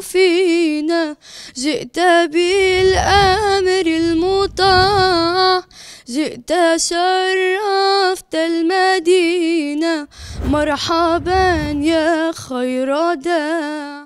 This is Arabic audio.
فينا جئت بالأمر المطاع جئت شرفت المدينة. مرحبا يا خير داع.